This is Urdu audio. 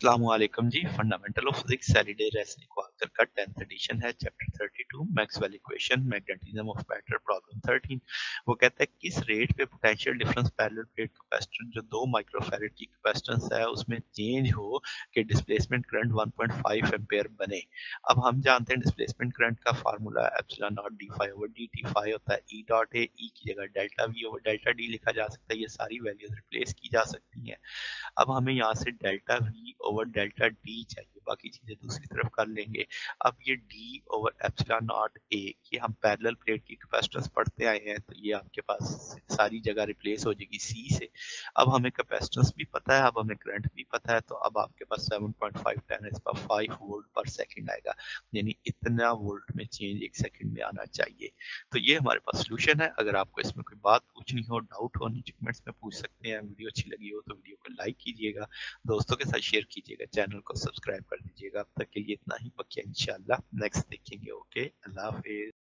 Assalamu alaikum ji, fundamental of physics, Saturday, Resnick کوالکر کا ٹینتھ ایڈیشن ہے chapter 32 Maxwell equation magnetism of matter problem 13 وہ کہتا ہے کس ریٹ پہ potential difference parallel plate capacitance جو دو مائکرو فیرڈ کی کیپیسٹنس ہے اس میں چینج ہو کہ ڈسپلیسمنٹ کرنٹ 1.5 ایمپیئر بنے اب ہم جانتے ہیں ڈسپلیسمنٹ کرنٹ کا formula epsilon not D phi over D T phi ہوتا ہے ای ڈاٹ اے ای کی جگہ delta V over delta D لکھا جا سکتا ہے یہ ساری ویلیوز ریپلیس کی جا سکتی ہیں اب ہمیں یہاں سے delta V over delta D چاہیے باقی چیزیں دوسری طرف کر لیں گے۔ اب یہ D over epsilon not A یہ ہم پیرلل پلیٹ کی کیپیسٹنس پڑھتے آئے ہیں، تو یہ آپ کے پاس ساری جگہ ریپلیس ہو جائے گی سی سے۔ اب ہمیں کیپیسٹنس بھی پتہ ہے، اب ہمیں کرنٹ بھی پتہ ہے، تو اب آپ کے پاس 7.5 ٹین اس پر 5 وولٹ پر سیکنڈ آئے گا۔ یعنی اتنا وولٹ میں چینج ایک سیکنڈ میں آنا چاہیے۔ تو یہ ہمارے پاس سلوشن ہے۔ اگر آپ کو اس میں کوئی بات نہیں ہو ڈاؤٹ ہو نیچے کمنٹس میں پوچھ سکتے ہیں، ویڈیو اچھی لگی ہو تو ویڈیو کو لائک کیجیے گا، دوستوں کے ساتھ شیئر کیجیے گا چینل کو سبسکرائب کر دیجیے گا، اب تک کے لیے اتنا ہی بکیا انشاءاللہ نیکسٹ دیکھیں گے اوکے اللہ حافظ۔